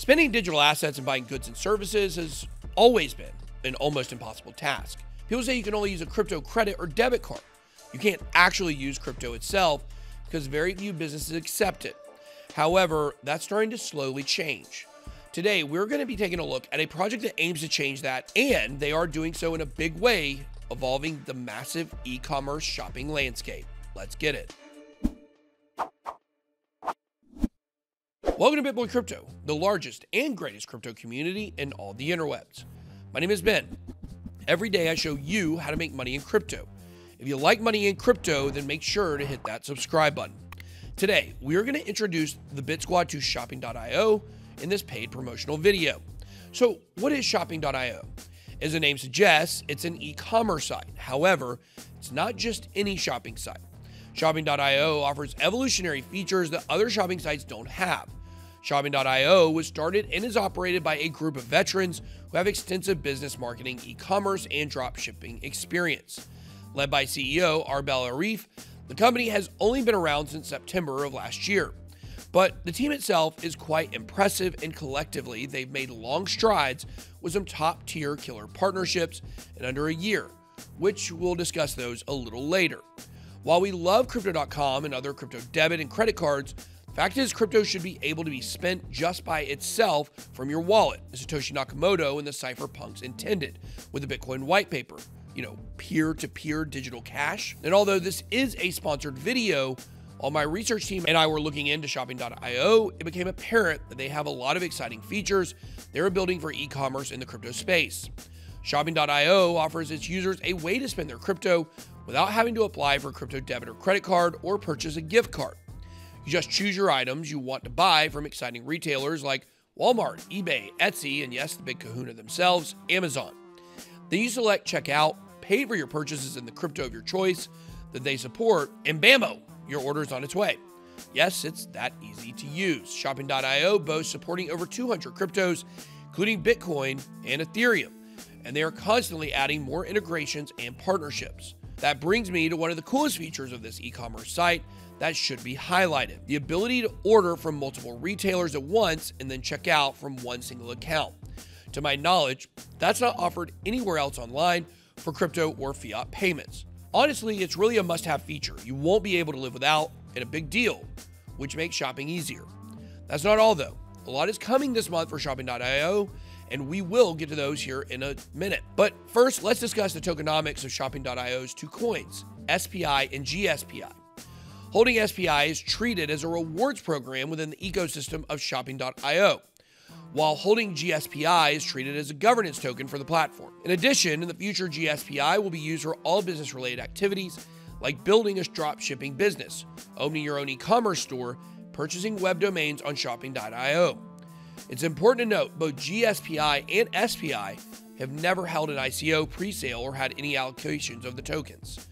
Spending digital assets and buying goods and services has always been an almost impossible task. People say you can only use a crypto credit or debit card. You can't actually use crypto itself because very few businesses accept it. However, that's starting to slowly change. Today, we're going to be taking a look at a project that aims to change that, and they are doing so in a big way, evolving the massive e commerce shopping landscape. Let's get it. Welcome to BitBoy Crypto, the largest and greatest crypto community in all the interwebs. My name is Ben. Every day I show you how to make money in crypto. If you like money in crypto, then make sure to hit that subscribe button. Today, we are going to introduce the Bit Squad to shopping.io in this paid promotional video. So, what is shopping.io? As the name suggests, it's an e commerce site. However, it's not just any shopping site. Shopping.io offers evolutionary features that other shopping sites don't have. Shopping.io was started and is operated by a group of veterans who have extensive business marketing, e commerce, and drop shipping experience. Led by CEO Arbel Arif, the company has only been around since September of last year. But the team itself is quite impressive, and collectively, they've made long strides with some top tier killer partnerships in under a year, which we'll discuss those a little later. While we love Crypto.com and other crypto debit and credit cards, Fact is, crypto should be able to be spent just by itself from your wallet, as Satoshi Nakamoto and the cypherpunks intended with the Bitcoin white paper. You know, peer to peer digital cash. And although this is a sponsored video, while my research team and I were looking into shopping.io, it became apparent that they have a lot of exciting features they're building for e commerce in the crypto space. Shopping.io offers its users a way to spend their crypto without having to apply for a crypto debit or credit card or purchase a gift card. Just choose your items you want to buy from exciting retailers like Walmart, eBay, Etsy, and yes, the big kahuna themselves, Amazon. Then you select checkout, pay for your purchases in the crypto of your choice that they support, and bammo, your order is on its way. Yes, it's that easy to use. Shopping.io boasts supporting over 200 cryptos, including Bitcoin and Ethereum, and they are constantly adding more integrations and partnerships. That brings me to one of the coolest features of this e commerce site that should be highlighted the ability to order from multiple retailers at once and then check out from one single account. To my knowledge, that's not offered anywhere else online for crypto or fiat payments. Honestly, it's really a must have feature you won't be able to live without, and a big deal, which makes shopping easier. That's not all though. A lot is coming this month for shopping.io, and we will get to those here in a minute. But first, let's discuss the tokenomics of shopping.io's two coins, SPI and GSPI. Holding SPI is treated as a rewards program within the ecosystem of shopping.io, while holding GSPI is treated as a governance token for the platform. In addition, in the future, GSPI will be used for all business related activities like building a drop shipping business, owning your own e commerce store, purchasing web domains on shopping.io. It's important to note both GSPI and SPI have never held an ICO pre sale or had any allocations of the tokens.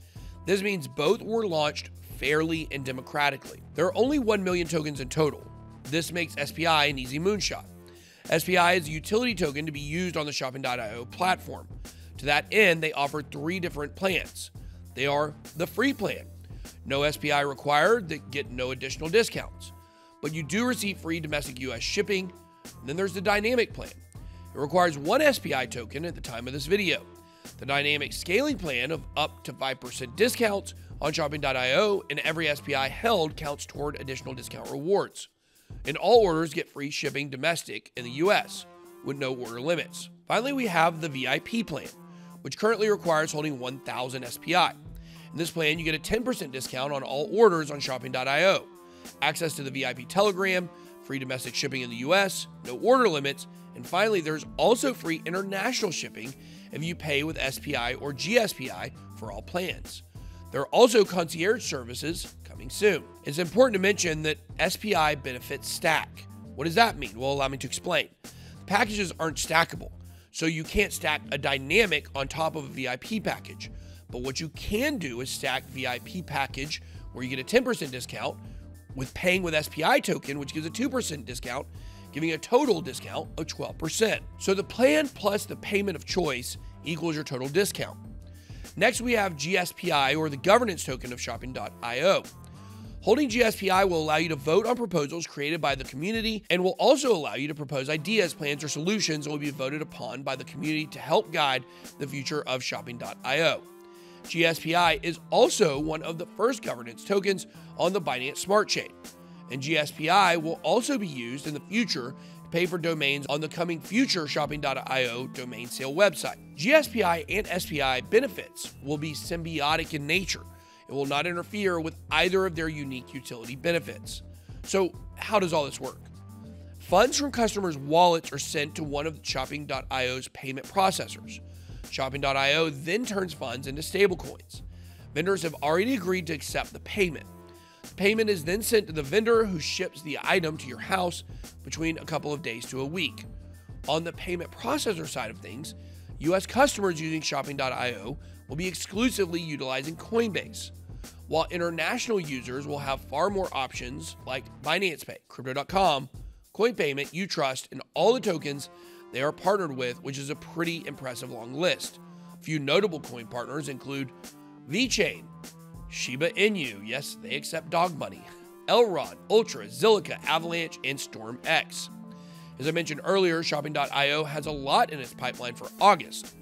This means both were launched fairly and democratically. There are only 1 million tokens in total. This makes SPI an easy moonshot. SPI is a utility token to be used on the shopping.io platform. To that end, they offer three different plans. They are the free plan, no SPI required that get no additional discounts, but you do receive free domestic US shipping. And then there's the dynamic plan. It requires one SPI token at the time of this video. The dynamic scaling plan of up to 5% discounts on shopping.io, and every SPI held counts toward additional discount rewards. And all orders get free shipping domestic in the US with no order limits. Finally, we have the VIP plan, which currently requires holding 1000 SPI. In this plan, you get a 10% discount on all orders on shopping.io, access to the VIP Telegram, free domestic shipping in the US, no order limits, and finally, there's also free international shipping if you pay with SPI or GSPI for all plans. There are also concierge services coming soon. It's important to mention that SPI benefits stack. What does that mean? Well, allow me to explain. Packages aren't stackable, so you can't stack a dynamic on top of a VIP package. But what you can do is stack VIP package where you get a 10% discount with paying with SPI token, which gives a 2% discount, giving a total discount of 12%. So the plan plus the payment of choice equals your total discount. Next, we have GSPI or the governance token of shopping.io. Holding GSPI will allow you to vote on proposals created by the community and will also allow you to propose ideas, plans, or solutions that will be voted upon by the community to help guide the future of shopping.io. GSPI is also one of the first governance tokens on the Binance Smart Chain, and GSPI will also be used in the future pay for domains on the coming future shopping.io domain sale website. GSPI and SPI benefits will be symbiotic in nature. It will not interfere with either of their unique utility benefits. So, how does all this work? Funds from customers' wallets are sent to one of Shopping.io's payment processors. Shopping.io then turns funds into stablecoins. Vendors have already agreed to accept the payment. Payment is then sent to the vendor who ships the item to your house between a couple of days to a week. On the payment processor side of things, US customers using Shopping.io will be exclusively utilizing Coinbase, while international users will have far more options like Binance Pay, Crypto.com, CoinPayment, Utrust, and all the tokens they are partnered with, which is a pretty impressive long list. A few notable coin partners include VeChain, Shiba Inu, yes, they accept dog money, Elrond, Ultra, Zilliqa, Avalanche, and StormX. As I mentioned earlier, Shopping.io has a lot in its pipeline for August.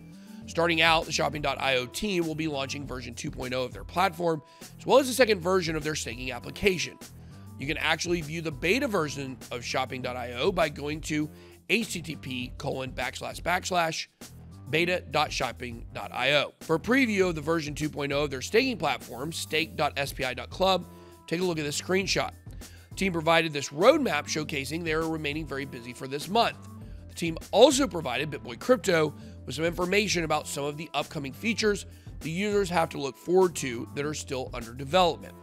Starting out, the Shopping.io team will be launching version 2.0 of their platform, as well as the second version of their staking application. You can actually view the beta version of Shopping.io by going to http colon backslash backslash beta.shopping.io. For a preview of the version 2.0 of their staking platform, stake.spi.club, take a look at this screenshot. The team provided this roadmap showcasing they are remaining very busy for this month. The team also provided BitBoy Crypto with some information about some of the upcoming features the users have to look forward to that are still under development.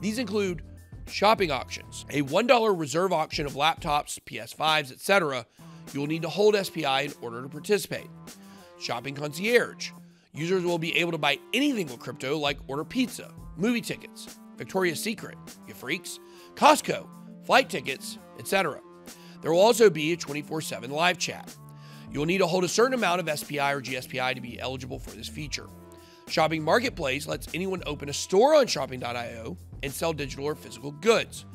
These include shopping auctions, a $1 reserve auction of laptops, PS5s, etc. You will need to hold SPI in order to participate. Shopping concierge. Users will be able to buy anything with crypto like order pizza, movie tickets, Victoria's Secret, you freaks, Costco, flight tickets, etc. There will also be a 24 7 live chat. You will need to hold a certain amount of SPI or GSPI to be eligible for this feature. Shopping Marketplace lets anyone open a store on shopping.io and sell digital or physical goods.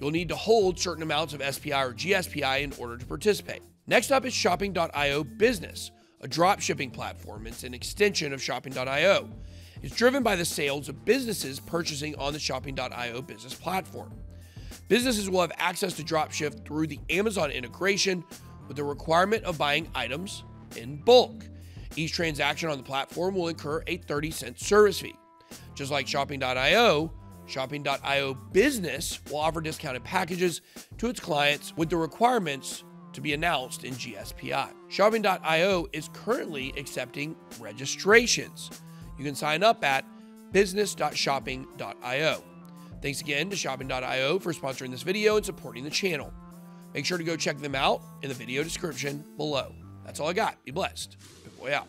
You'll need to hold certain amounts of SPI or GSPI in order to participate. Next up is shopping.io Business, a drop shipping platform. It's an extension of shopping.io. It's driven by the sales of businesses purchasing on the shopping.io business platform. Businesses will have access to dropship through the Amazon integration with the requirement of buying items in bulk. Each transaction on the platform will incur a 30 cent service fee. Just like shopping.io, shopping.io business will offer discounted packages to its clients with the requirements to be announced in GSPI. Shopping.io is currently accepting registrations. You can sign up at business.shopping.io. Thanks again to Shopping.io for sponsoring this video and supporting the channel. Make sure to go check them out in the video description below. That's all I got. Be blessed. BitBoy out.